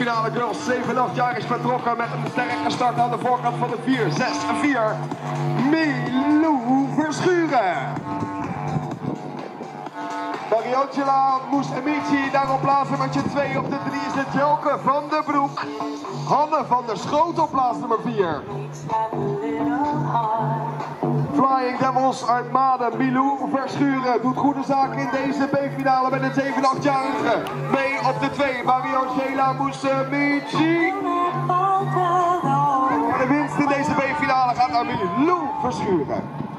finale girls. 7-8 jaar is vertrokken met een sterke start aan de voorkant van de 4, 6 en 4. Mariangela Moesemici daarop plaats nummer 2 op de 3 is het Jelke van der Broek. Hanne van der Schoot op plaats nummer 4. Flying Devils uit Maden, Milou Verschuren doet goede zaken in deze B-finale met een 7-8-jarige. Mee op de 2, Mariangela Moesemici. De winst in deze B-finale gaat naar Milou Verschuren.